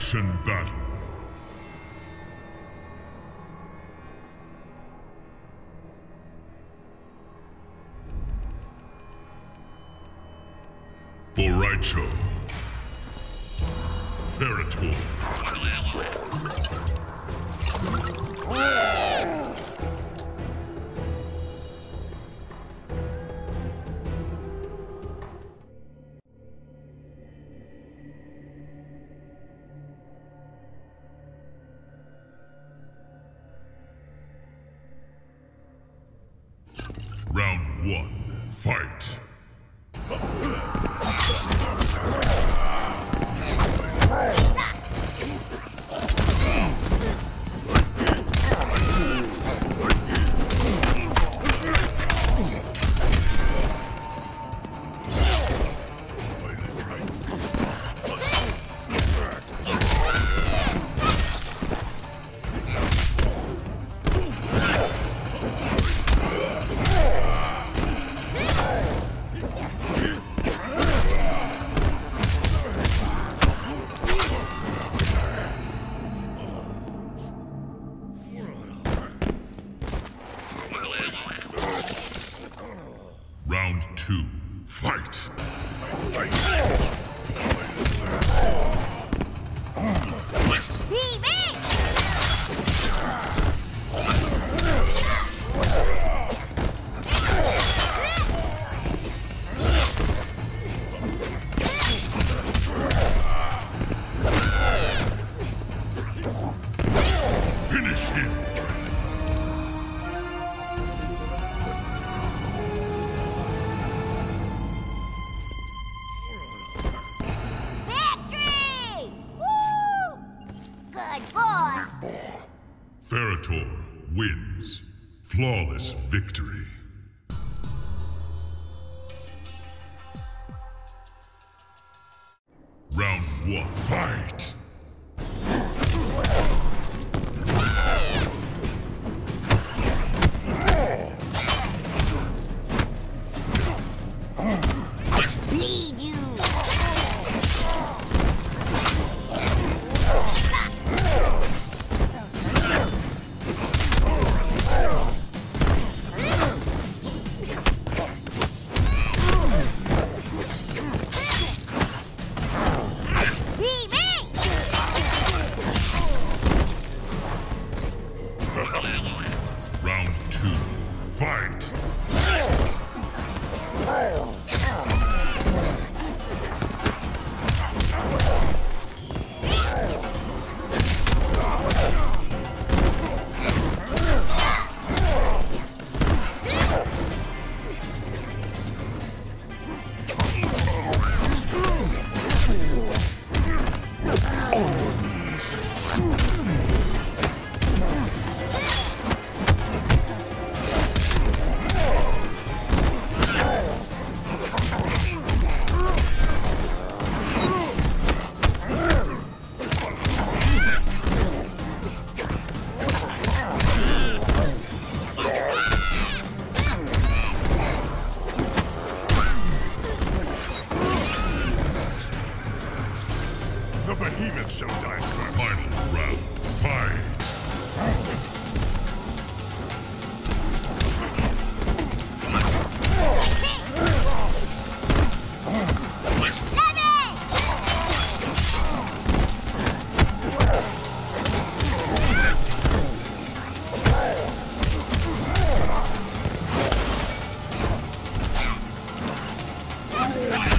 Action battle. For Raicho. One, fight. Round two, fight. Finish him. Ferra/Torr wins. Flawless victory. Round one, fight. Fight. The behemoth shall die first. Final round. Fight! Right.